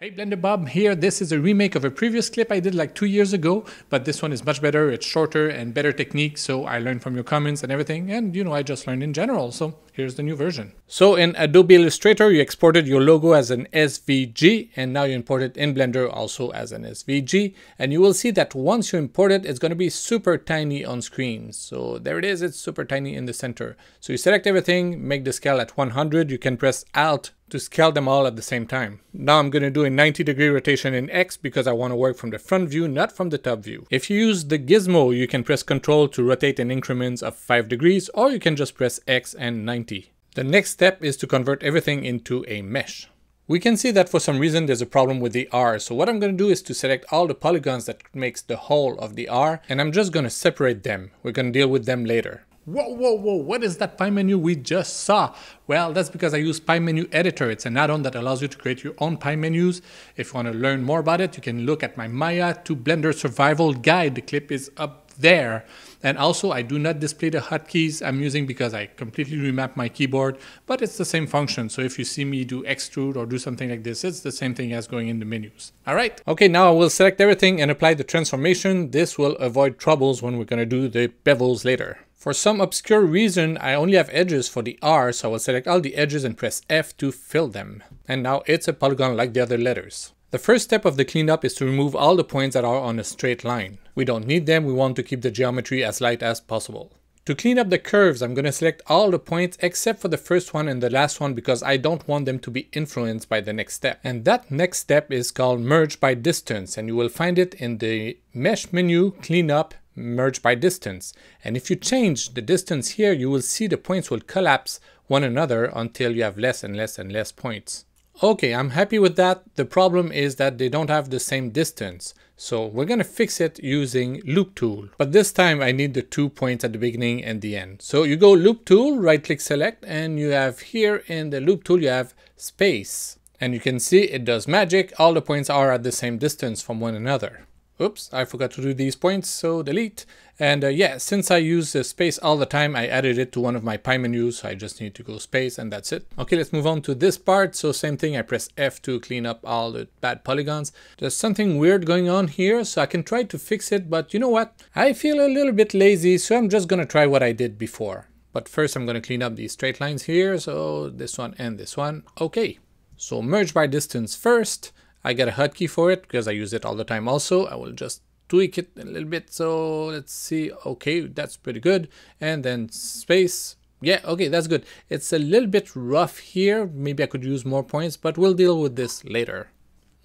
Hey Blender Bob here. This is a remake of a previous clip I did like two years ago, but this one is much better. It's shorter and better technique, so I learned from your comments and everything, and you know, I just learned in general, so here's the new version. So in Adobe Illustrator, you exported your logo as an SVG, and now you import it in Blender also as an SVG, and you will see that once you import it, it's going to be super tiny on screen. So there it is, it's super tiny in the center. So you select everything, make the scale at 100, you can press Alt to scale them all at the same time. Now I'm going to do a 90 degree rotation in X because I want to work from the front view, not from the top view. If you use the gizmo, you can press Ctrl to rotate in increments of 5 degrees, or you can just press X and 90. The next step is to convert everything into a mesh. We can see that for some reason there's a problem with the R, so what I'm going to do is to select all the polygons that makes the whole of the R, and I'm just going to separate them. We're going to deal with them later. Whoa, whoa, whoa, what is that pie menu we just saw? Well, that's because I use Pie Menu Editor. It's an add-on that allows you to create your own pie menus. If you want to learn more about it, you can look at my Maya to Blender Survival Guide. The clip is up there. And also, I do not display the hotkeys I'm using because I completely remap my keyboard, but it's the same function. So if you see me do extrude or do something like this, it's the same thing as going in the menus. All right. Okay, now I will select everything and apply the transformation. This will avoid troubles when we're going to do the bevels later. For some obscure reason, I only have edges for the R, so I will select all the edges and press F to fill them. And now it's a polygon like the other letters. The first step of the cleanup is to remove all the points that are on a straight line. We don't need them, we want to keep the geometry as light as possible. To clean up the curves, I'm going to select all the points except for the first one and the last one because I don't want them to be influenced by the next step. And that next step is called merge by distance and you will find it in the mesh menu, clean up, merge by distance. And if you change the distance here, you will see the points will collapse one another until you have less and less and less points. Okay, I'm happy with that. The problem is that they don't have the same distance. So we're going to fix it using loop tool. But this time I need the two points at the beginning and the end. So you go loop tool, right click select, and you have here in the loop tool, you have space. And you can see it does magic. All the points are at the same distance from one another. Oops, I forgot to do these points, so delete. And uh, yeah, since I use the space all the time, I added it to one of my pie menus, so I just need to go space and that's it. Okay, let's move on to this part. So same thing, I press F to clean up all the bad polygons. There's something weird going on here, so I can try to fix it, but you know what? I feel a little bit lazy, so I'm just gonna try what I did before. But first I'm gonna clean up these straight lines here, so this one and this one. Okay, so merge by distance first. I get a hotkey for it because I use it all the time also. I will just tweak it a little bit. So let's see. Okay, that's pretty good. And then space. Yeah, okay, that's good. It's a little bit rough here. Maybe I could use more points, but we'll deal with this later.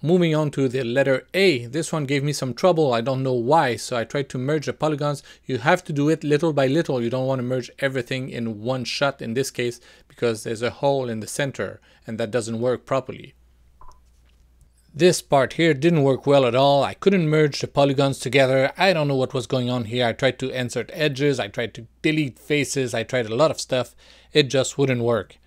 Moving on to the letter A, this one gave me some trouble, I don't know why, so I tried to merge the polygons. You have to do it little by little, you don't want to merge everything in one shot in this case, because there's a hole in the center, and that doesn't work properly. This part here didn't work well at all. I couldn't merge the polygons together. I don't know what was going on here. I tried to insert edges. I tried to delete faces. I tried a lot of stuff. It just wouldn't work.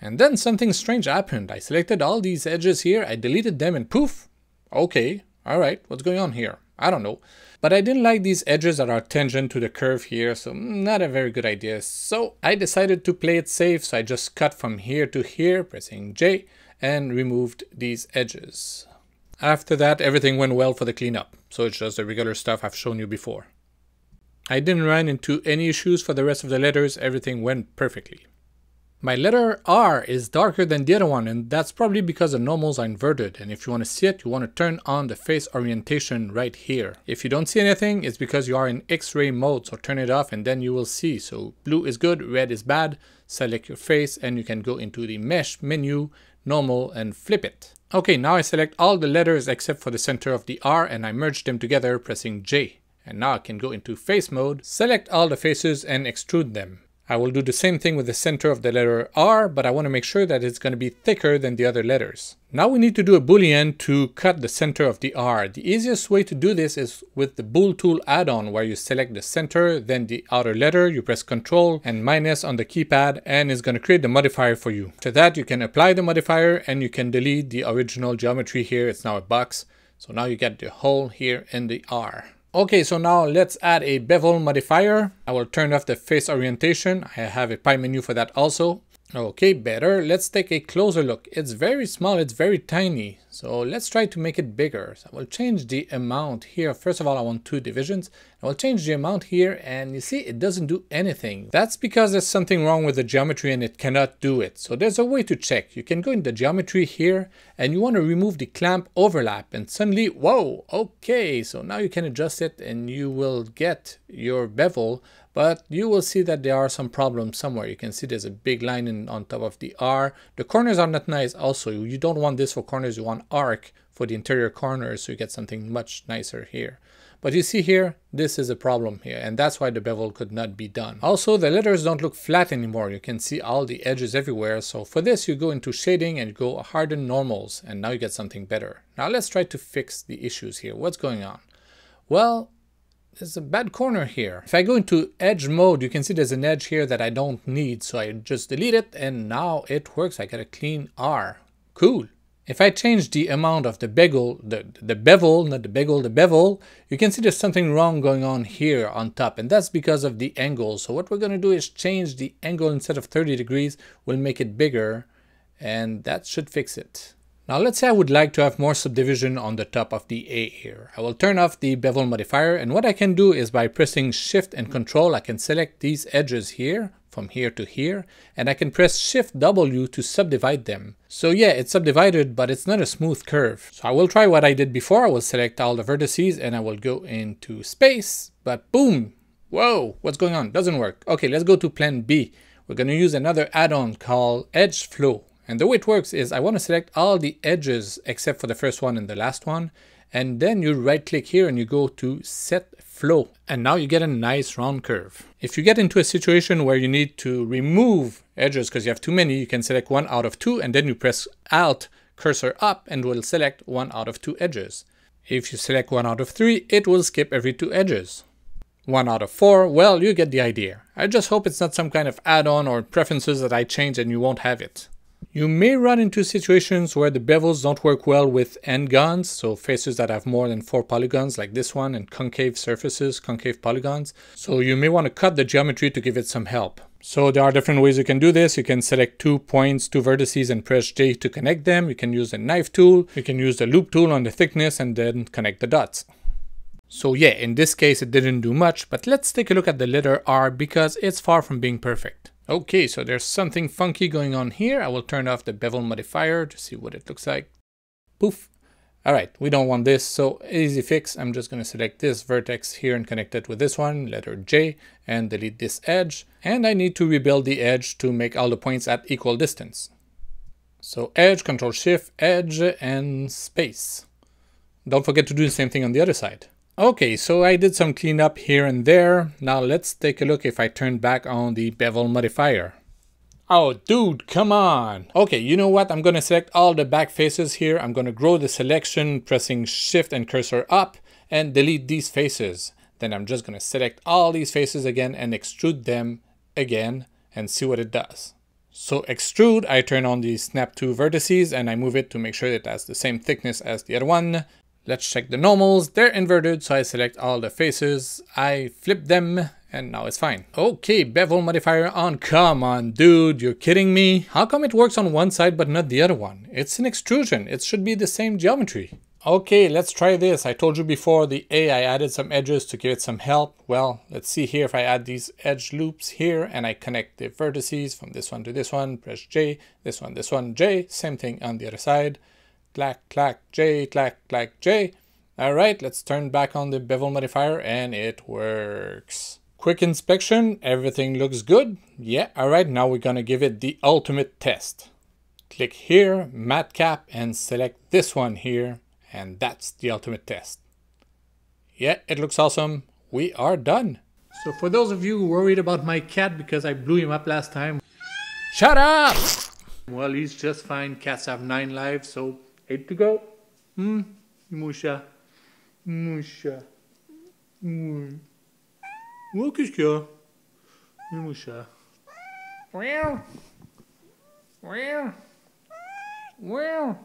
And then something strange happened. I selected all these edges here. I deleted them and poof. Okay, all right, what's going on here? I don't know. But I didn't like these edges that are tangent to the curve here, so not a very good idea. So I decided to play it safe, so I just cut from here to here, pressing J and removed these edges. After that, everything went well for the cleanup, so it's just the regular stuff I've shown you before. I didn't run into any issues for the rest of the letters, everything went perfectly. My letter R is darker than the other one and that's probably because the normals are inverted and if you want to see it you want to turn on the face orientation right here. If you don't see anything it's because you are in X-ray mode so turn it off and then you will see. So blue is good, red is bad, select your face and you can go into the mesh menu normal, and flip it. Okay, now I select all the letters except for the center of the R and I merge them together pressing J. And now I can go into face mode, select all the faces and extrude them. I will do the same thing with the center of the letter R, but I want to make sure that it's going to be thicker than the other letters. Now we need to do a boolean to cut the center of the R. The easiest way to do this is with the bool tool add-on where you select the center, then the outer letter, you press Ctrl and minus on the keypad and it's going to create the modifier for you. To that you can apply the modifier and you can delete the original geometry here, it's now a box. So now you get the hole here in the R. Okay, so now let's add a bevel modifier. I will turn off the face orientation. I have a pie menu for that also. Okay, better. Let's take a closer look. It's very small, it's very tiny. So let's try to make it bigger. So I will change the amount here. First of all, I want two divisions. I will change the amount here and you see it doesn't do anything. That's because there's something wrong with the geometry and it cannot do it. So there's a way to check. You can go in the geometry here and you want to remove the clamp overlap and suddenly, whoa, okay. So now you can adjust it and you will get your bevel but you will see that there are some problems somewhere. You can see there's a big line in, on top of the R. The corners are not nice also. You don't want this for corners, you want arc for the interior corners so you get something much nicer here. But you see here, this is a problem here, and that's why the bevel could not be done. Also, the letters don't look flat anymore. You can see all the edges everywhere. So for this, you go into shading and go harden normals, and now you get something better. Now let's try to fix the issues here. What's going on? Well, there's a bad corner here. If I go into edge mode, you can see there's an edge here that I don't need. So I just delete it and now it works. I get a clean R. Cool. If I change the amount of the bevel, the, the bevel, not the bevel, the bevel, you can see there's something wrong going on here on top. And that's because of the angle. So what we're going to do is change the angle instead of 30 degrees. We'll make it bigger and that should fix it. Now let's say I would like to have more subdivision on the top of the A here. I will turn off the bevel modifier and what I can do is by pressing shift and control I can select these edges here from here to here and I can press shift W to subdivide them. So yeah it's subdivided but it's not a smooth curve. So I will try what I did before. I will select all the vertices and I will go into space but boom whoa what's going on doesn't work. Okay let's go to plan B. We're going to use another add-on called edge flow and the way it works is I want to select all the edges except for the first one and the last one. And then you right click here and you go to set flow. And now you get a nice round curve. If you get into a situation where you need to remove edges because you have too many, you can select one out of two and then you press alt cursor up and will select one out of two edges. If you select one out of three, it will skip every two edges. One out of four, well, you get the idea. I just hope it's not some kind of add-on or preferences that I change and you won't have it. You may run into situations where the bevels don't work well with n-gons, so faces that have more than four polygons like this one and concave surfaces, concave polygons. So you may want to cut the geometry to give it some help. So there are different ways you can do this. You can select two points, two vertices and press J to connect them. You can use the knife tool. You can use the loop tool on the thickness and then connect the dots. So yeah, in this case it didn't do much, but let's take a look at the letter R because it's far from being perfect. Okay, so there's something funky going on here. I will turn off the bevel modifier to see what it looks like. Poof. All right, we don't want this, so easy fix. I'm just gonna select this vertex here and connect it with this one, letter J, and delete this edge. And I need to rebuild the edge to make all the points at equal distance. So edge, control shift, edge, and space. Don't forget to do the same thing on the other side. Okay, so I did some cleanup here and there. Now let's take a look if I turn back on the bevel modifier. Oh, dude, come on. Okay, you know what? I'm going to select all the back faces here. I'm going to grow the selection, pressing shift and cursor up and delete these faces. Then I'm just going to select all these faces again and extrude them again and see what it does. So extrude, I turn on the snap to vertices and I move it to make sure it has the same thickness as the other one. Let's check the normals. They're inverted, so I select all the faces. I flip them, and now it's fine. Okay, bevel modifier on. Come on, dude, you're kidding me? How come it works on one side but not the other one? It's an extrusion. It should be the same geometry. Okay, let's try this. I told you before the A, I added some edges to give it some help. Well, let's see here if I add these edge loops here and I connect the vertices from this one to this one, press J, this one, this one, J, same thing on the other side clack, clack, J, clack, clack, J. All right, let's turn back on the bevel modifier and it works. Quick inspection, everything looks good. Yeah, all right, now we're gonna give it the ultimate test. Click here, MatCap, and select this one here, and that's the ultimate test. Yeah, it looks awesome. We are done. So for those of you worried about my cat because I blew him up last time, shut up! Well, he's just fine. Cats have nine lives, so Eight to go. Hmm. Musha. Musha. Qu'est-ce qu'il Musha. Well. Well. Well.